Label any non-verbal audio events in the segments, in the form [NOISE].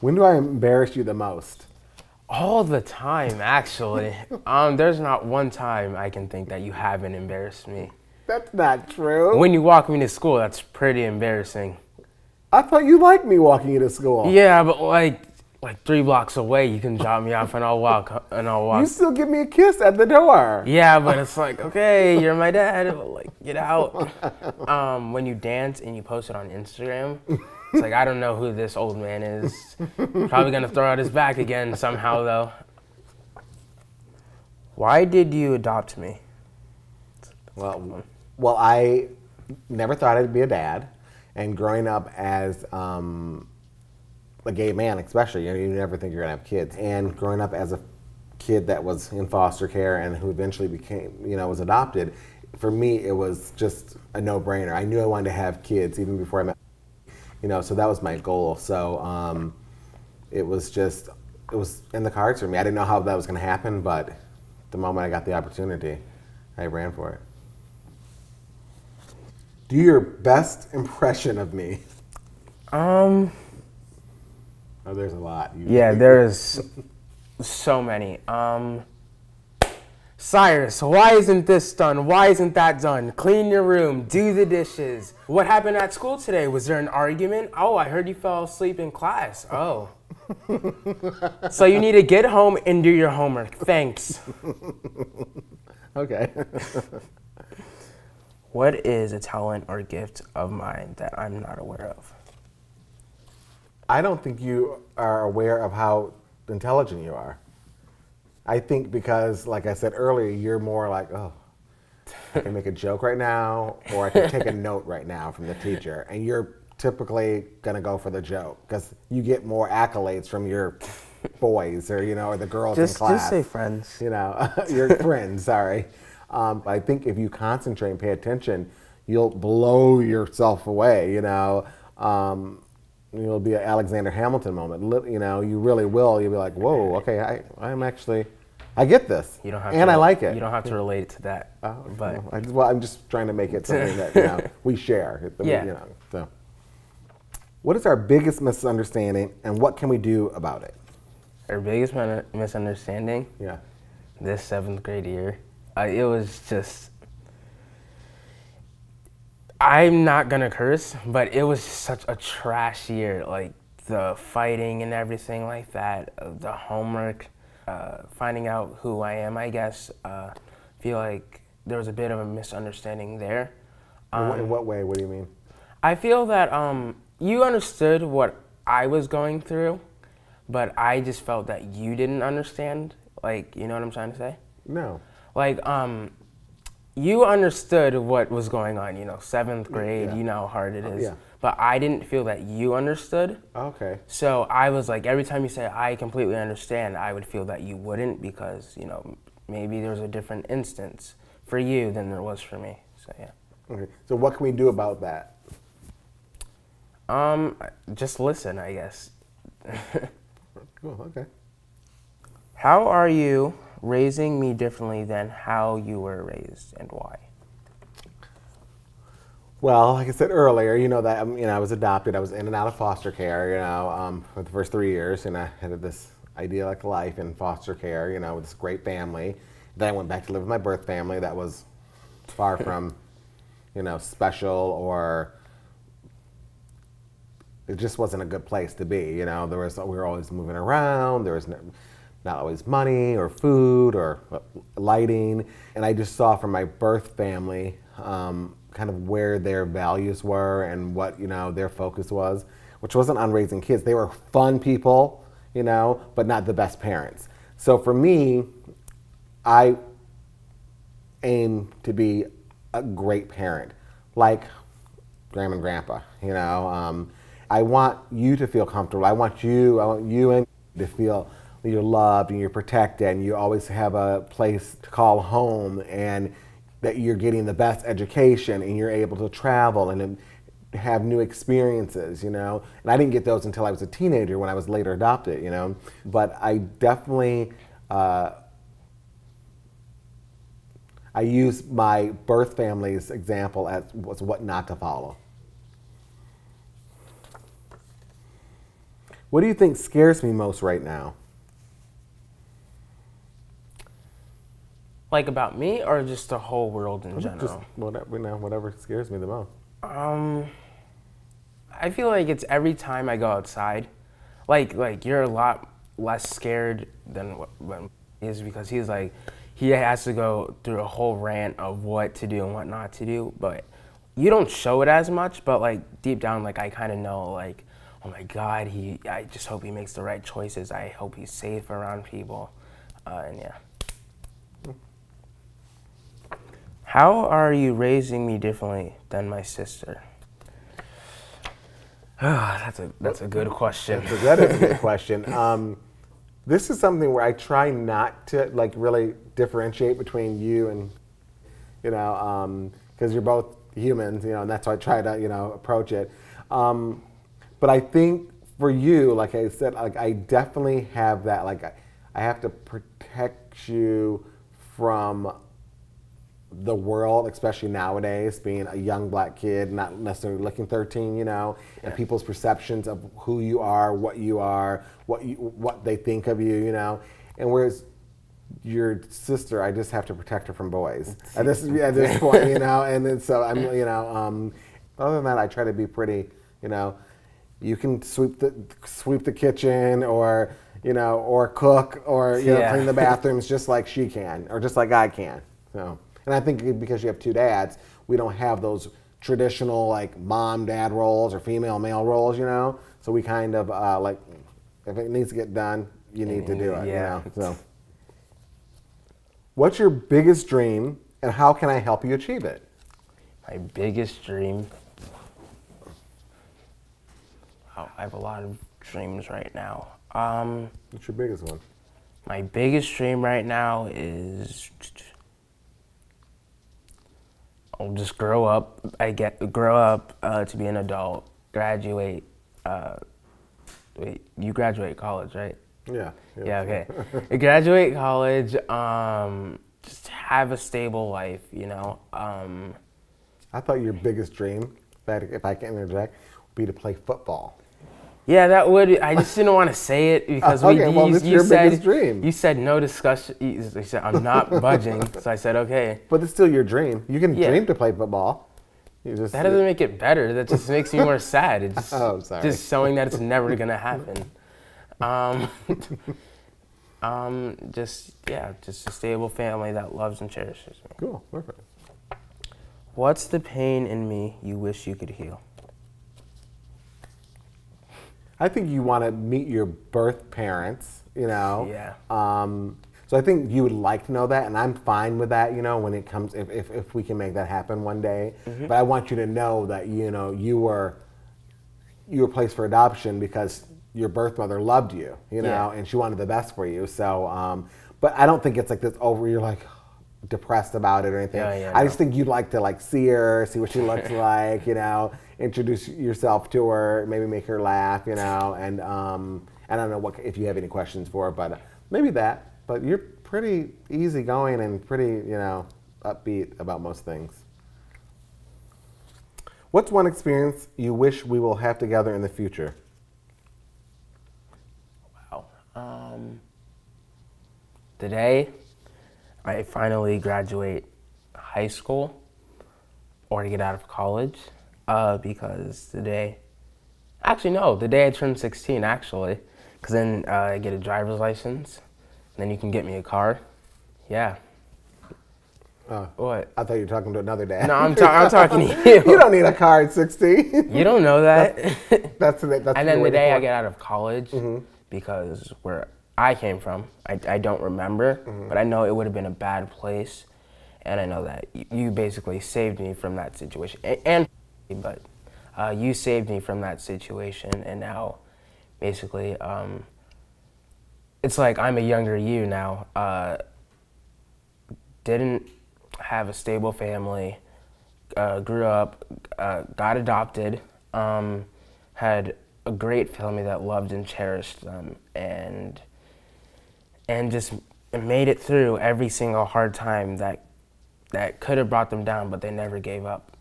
When do I embarrass you the most? All the time, actually. [LAUGHS] um, there's not one time I can think that you haven't embarrassed me. That's not true. When you walk me to school, that's pretty embarrassing. I thought you liked me walking you to school. Yeah, but like like three blocks away, you can drop me off and I'll walk and I'll walk. You still give me a kiss at the door. Yeah, but it's like, okay, you're my dad. Like, get out. [LAUGHS] Um, when you dance and you post it on Instagram, it's like I don't know who this old man is. Probably gonna throw out his back again somehow though. Why did you adopt me? Well, well, I never thought I'd be a dad, and growing up as um, a gay man, especially, you, know, you never think you're gonna have kids. And growing up as a kid that was in foster care and who eventually became, you know, was adopted, for me it was just a no-brainer. I knew I wanted to have kids even before I met, you know, so that was my goal. So um, it was just, it was in the cards for me. I didn't know how that was gonna happen, but the moment I got the opportunity, I ran for it. Do your best impression of me. Um, Oh, there's a lot. You- yeah, [LAUGHS] there's so many. Um, Cyrus, why isn't this done? Why isn't that done? Clean your room, do the dishes. What happened at school today? Was there an argument? Oh, I heard you fell asleep in class. Oh. [LAUGHS] so you need to get home and do your homework. Thanks. Okay. [LAUGHS] What is a talent or gift of mine that I'm not aware of? I don't think you are aware of how intelligent you are. I think because, like I said earlier, you're more like, oh, I can make a joke right now, or I can take a [LAUGHS] note right now from the teacher, and you're typically gonna go for the joke because you get more accolades from your boys or you know or the girls Just, in class. just say friends. you know, [LAUGHS] your friends, sorry. Um, I think if you concentrate and pay attention, you'll blow yourself away, you know. Um, you'll be an Alexander Hamilton moment. You know, you really will. You'll be like, whoa, okay, I, I'm actually, I get this. You don't have and to, I like it. You don't have to relate it to that. Oh, but well, I just, well, I'm just trying to make it something that you [LAUGHS] know, we share. we- Yeah. You know, so. What is our biggest misunderstanding, and what can we do about it? our biggest misunderstanding Yeah. this seventh grade year. Uh, it was just. I'm not gonna curse, but it was such a trash year. Like the fighting and everything like that, uh, the homework, uh, finding out who I am. I guess uh, feel like there was a bit of a misunderstanding there. In what- in what way? What do you mean? I feel that um, you understood what I was going through, but I just felt that you didn't understand. Like, you know what I'm trying to say? No. Like, um, you understood what was going on. You know, seventh grade. yeah. You know how hard it is. yeah. But I didn't feel that you understood. Okay. So I was like, every time you say I completely understand, I would feel that you wouldn't because you know maybe there was a different instance for you than there was for me. So yeah. Okay. So what can we do about that? Um, just listen, I guess. [LAUGHS] Cool. Okay. How are you raising me differently than how you were raised and why? Well, like I said earlier, you know that um, you know I was adopted. I was in and out of foster care. You know, um, for the first three years, and I had this idyllic life in foster care. You know, with this great family. Then I went back to live with my birth family. That was far [LAUGHS] from, you know, special or. It just wasn't a good place to be. You know, there was we were always moving around. There was no, not always money or food or uh, lighting. And I just saw from my birth family um, kind of where their values were and what, you know, their focus was, which wasn't on raising kids. They were fun people, you know, but not the best parents. So for me, I aim to be a great parent, like grandma and grandpa. You know, um, I want you to feel comfortable. I want you, I want you and to feel you're loved and you're protected, and you always have a place to call home, and that you're getting the best education, and you're able to travel and have new experiences. You know, and I didn't get those until I was a teenager when I was later adopted. You know, but I definitely. Uh, I use my birth family's example as was what not to follow. What do you think scares me most right now? Like about me or just the whole world in general? Just whatever, whatever scares me the most. Um, I feel like it's every time I go outside. Like like you're a lot less scared than what when he is because he's like he has to go through a whole rant of what to do and what not to do, but you don't show it as much. But like deep down, like I kind of know like oh my god, he I just hope he makes the right choices. I hope he's safe around people, uh, and yeah. How are you raising me differently than my sister? Ah, [SIGHS] that's a that's a good question. So that is a good [LAUGHS] question. Um, this is something where I try not to like really differentiate between you and you know because you're both humans, you know, and that's why I try to you know approach it. Um, but I think for you, like I said, like I definitely have that. Like I, I have to protect you from the world, especially nowadays, being a young black kid, not necessarily looking 13, you know, and people's perceptions of who you are, what you are, what you, what they think of you, you know, and whereas your sister, I just have to protect her from boys at this at this [LAUGHS] point, you know, and then so I'm, you know, um, other than that, I try to be pretty, you know, you can sweep the sweep the kitchen or you know or cook or you know clean the [LAUGHS] bathrooms just like she can or just like I can. So, and I think because you have two dads, we don't have those traditional like mom dad roles or female male roles, you know. So we kind of uh, like if it needs to get done, you need to do it. Yeah. You know? So, what's your biggest dream, and how can I help you achieve it? My biggest dream. Oh, I have a lot of dreams right now. Um, What's your biggest one? my biggest dream right now is just grow up. I get grow up uh, to be an adult, graduate. Uh, wait, you graduate college, right? Yeah. Yeah, okay. graduate college, um, just have a stable life, you know. Um, I thought your biggest dream, that if I can interject, would be to play football. Yeah, that would. I just didn't want to say it because [LAUGHS] we. Okay, well, you, you said, dream. You said no discussion. You said I'm not [LAUGHS] budging, so I said okay. But it's still your dream. You can Yeah. dream to play football. Just That doesn't make it better. That just makes me more sad. It's [LAUGHS] just, Oh, sorry. just showing that it's never gonna happen. Um, um, just yeah, just a stable family that loves and cherishes me. cool. Perfect. What's the pain in me you wish you could heal? I think you want to meet your birth parents. You know. Yeah. Um, so I think you would like to know that, and I'm fine with that. You know, when it comes, if, if, if we can make that happen one day. But I want you to know that you know you were you were placed for adoption because your birth mother loved you. You know, Yeah. and she wanted the best for you. So, um, but I don't think it's like this over. You're like depressed about it or anything. Yeah, yeah, I no. just think you'd like to like see her, see what she looks [LAUGHS] like. You know, introduce yourself to her, maybe make her laugh. You know, and um, I don't know what if you have any questions for her, but maybe that. But you're pretty easygoing and pretty, you know, upbeat about most things. What's one experience you wish we will have together in the future? Wow. Um, today, I finally graduate high school or to get out of college uh, because today, actually, no, the day I turned 16, actually, because then uh, I get a driver's license, then you can get me a car. Yeah. Oh, What? I thought you were talking to another dad. No, I'm, [LAUGHS] ta- I'm talking to you. you don't need a car at 16. You don't know that. that's the, that's and then the day I get out of college, because where I came from, I, I don't remember, but I know it would have been a bad place, and I know that you, you basically saved me from that situation, and but uh, you saved me from that situation, and now basically um, it's like I'm a younger you now. Uh, didn't have a stable family, uh, grew up, uh, got adopted, um, had a great family that loved and cherished them, and and just made it through every single hard time that that could have brought them down, but they never gave up.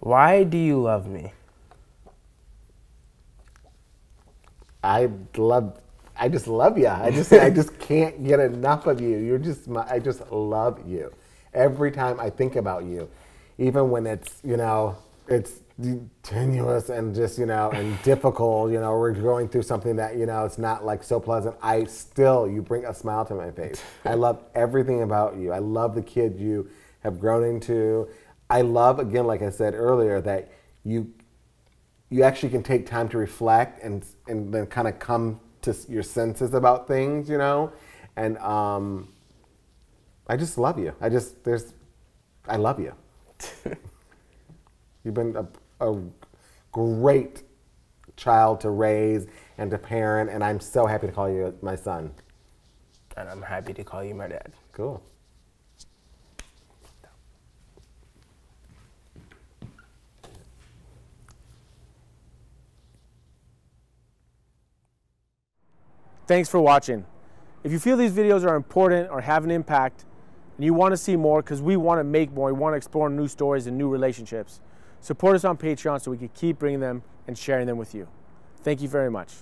Why do you love me? I love. I just love you. I just I just can't get enough of you. You're just my, I just love you. Every time I think about you, even when it's you know it's tenuous and just you know and [LAUGHS] difficult you know we're going through something that you know it's not like so pleasant i still you bring a smile to my face i love everything about you i love the kid you have grown into i love again like i said earlier that you you actually can take time to reflect and and then kind of come to your senses about things you know and um i just love you i just there's i love you [LAUGHS] You've been a, a great child to raise and to parent, and I'm so happy to call you my son. And I'm happy to call you my dad. Cool. Thanks for watching. If you feel these videos are important or have an impact, and you want to see more because we want to make more, we want to explore new stories and new relationships, support us on Patreon so we can keep bringing them and sharing them with you. Thank you very much.